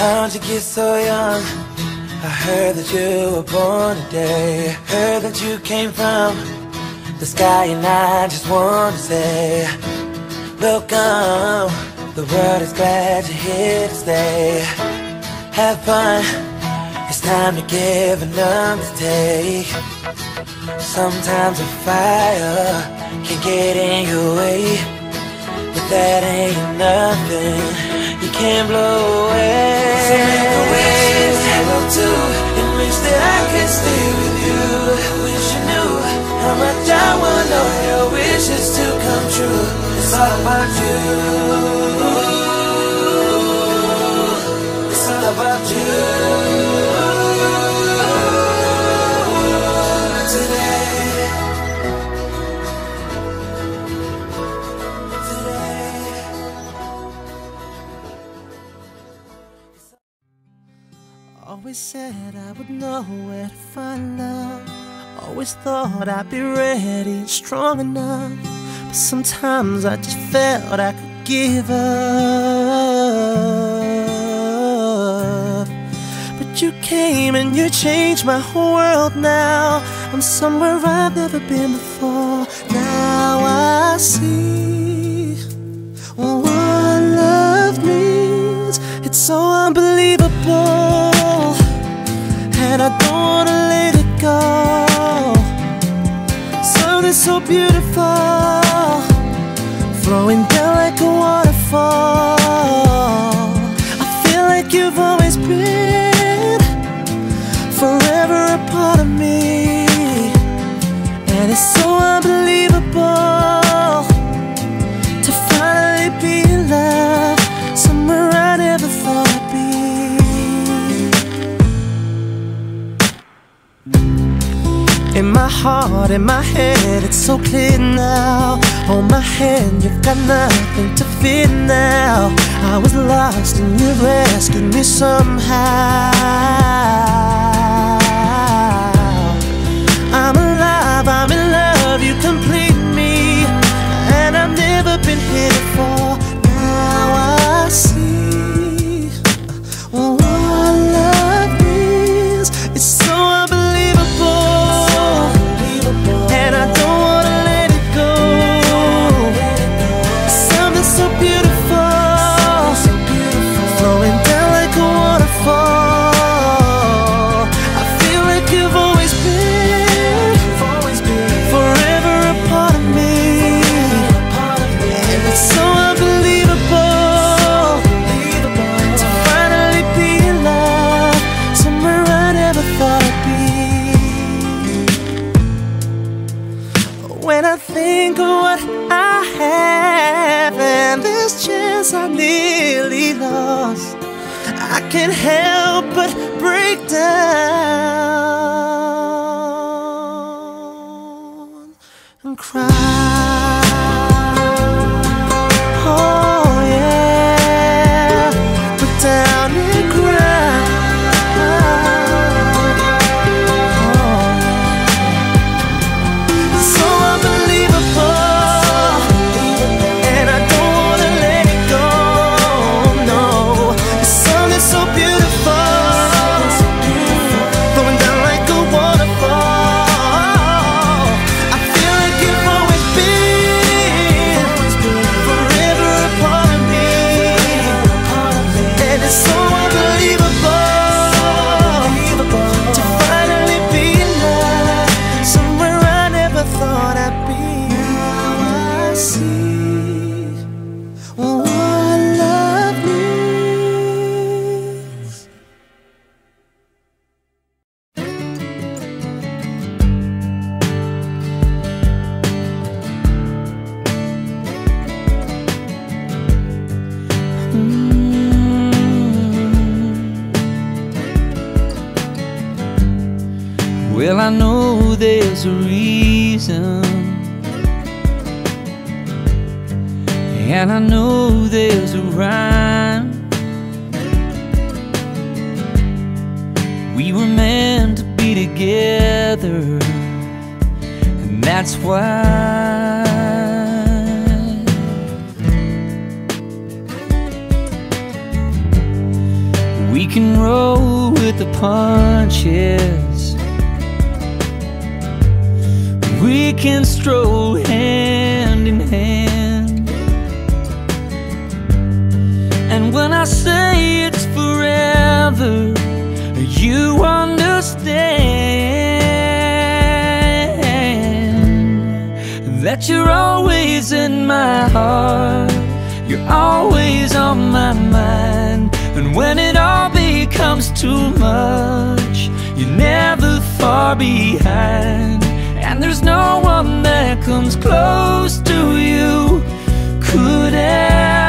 How'd you get so young? I heard that you were born today. Heard that you came from the sky, and I just want to say, Welcome. Um, the world is glad you're here to stay. Have fun. It's time to give and undertake. Sometimes a fire can get in your way, but that ain't nothing you can't blow away. All about you. It's all about you. Today. Today. Always said I would know where to find love. Always thought I'd be ready and strong enough. Sometimes I just felt I could give up. But you came and you changed my whole world now. I'm somewhere I've never been before. Now I see what love means. It's so unbelievable, and I don't wanna let it go. Something so beautiful, flowing down like a waterfall. I feel like you've always been forever a part of me, and it's so unbelievable to finally be heart, in my head, it's so clear now. Hold my hand, you've got nothing to fear now. I was lost and you rescued me somehow. Think of what I have and this chance I nearly lost, I can't help but break down and cry. Well, I know there's a reason, and I know there's a rhyme. We were meant to be together, and that's why. We can roll with the punches. We can stroll hand in hand. And when I say it's forever, you understand that you're always in my heart. You're always on my mind. And when it all becomes too much, you're never far behind. There's no one that comes close to you. Could ever